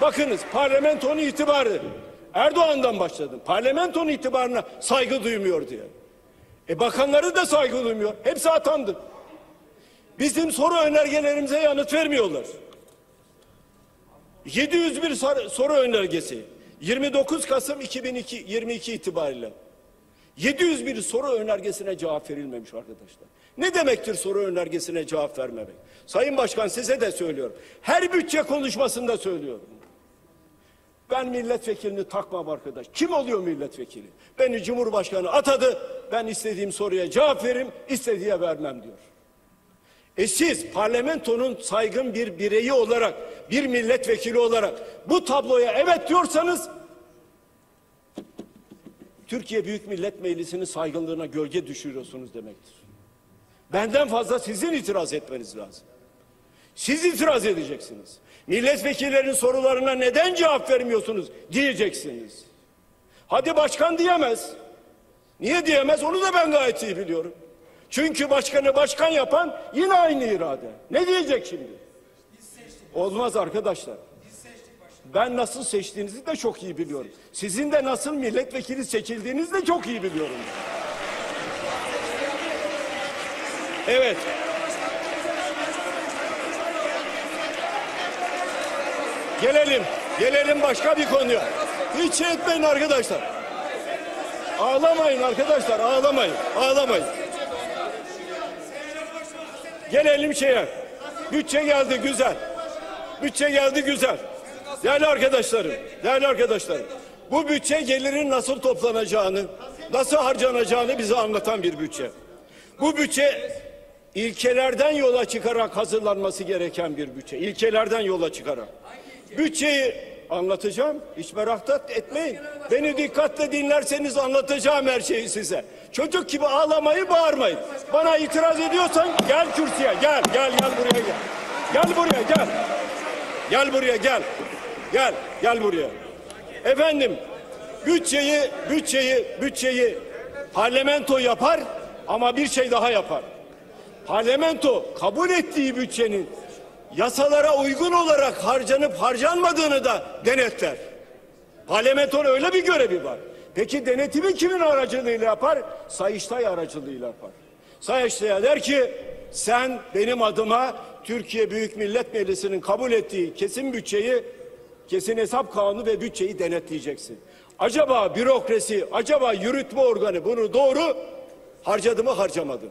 Bakınız parlamentonun itibarı. Erdoğan'dan başladım. Parlamentonun itibarına saygı duymuyor diye. E bakanları da saygı duymuyor. Hepsi atandı. Bizim soru önergelerimize yanıt vermiyorlar. 701 sor- soru önergesi 29 Kasım 2002 22 itibariyle 701 soru önergesine cevap verilmemiş arkadaşlar. Ne demektir soru önergesine cevap vermemek? Sayın Başkan size de söylüyorum. Her bütçe konuşmasında söylüyorum. Ben milletvekilini takmam arkadaş. Kim oluyor milletvekili? Beni Cumhurbaşkanı atadı. Ben istediğim soruya cevap veririm, istediğe vermem diyor. E siz parlamentonun saygın bir bireyi olarak, bir milletvekili olarak bu tabloya evet diyorsanız Türkiye Büyük Millet Meclisi'nin saygınlığına gölge düşürüyorsunuz demektir. Benden fazla sizin itiraz etmeniz lazım. Siz itiraz edeceksiniz. Milletvekillerinin sorularına neden cevap vermiyorsunuz diyeceksiniz. Hadi başkan diyemez. Niye diyemez onu da ben gayet iyi biliyorum. Çünkü başkanı başkan yapan yine aynı irade. Ne diyecek şimdi? Olmaz arkadaşlar. Ben nasıl seçtiğinizi de çok iyi biliyorum. Sizin de nasıl milletvekili seçildiğinizi de çok iyi biliyorum. Evet. Gelelim, gelelim başka bir konuya. Hiç şey etmeyin arkadaşlar. Ağlamayın arkadaşlar, ağlamayın, ağlamayın. Gelelim şeye. Bütçe geldi güzel. Bütçe geldi güzel. Değerli arkadaşlarım, değerli arkadaşlarım. Bu bütçe gelirin nasıl toplanacağını, nasıl harcanacağını bize anlatan bir bütçe. Bu bütçe ilkelerden yola çıkarak hazırlanması gereken bir bütçe. İlkelerden yola çıkarak. Bütçeyi anlatacağım. Hiç merak etmeyin. Beni dikkatle dinlerseniz anlatacağım her şeyi size. Çocuk gibi ağlamayı bağırmayın. Bana itiraz ediyorsan gel kürsüye gel gel gel buraya gel. Gel buraya gel. Gel buraya gel. Gel gel buraya. Efendim bütçeyi bütçeyi bütçeyi parlamento yapar ama bir şey daha yapar. Parlamento kabul ettiği bütçenin yasalara uygun olarak harcanıp harcanmadığını da denetler. Parlamentonun öyle bir görevi var. Peki denetimi kimin aracılığıyla yapar? Sayıştay aracılığıyla yapar. Sayıştay'a der ki sen benim adıma Türkiye Büyük Millet Meclisi'nin kabul ettiği kesin bütçeyi, kesin hesap kanunu ve bütçeyi denetleyeceksin. Acaba bürokrasi, acaba yürütme organı bunu doğru harcadı mı harcamadı mı?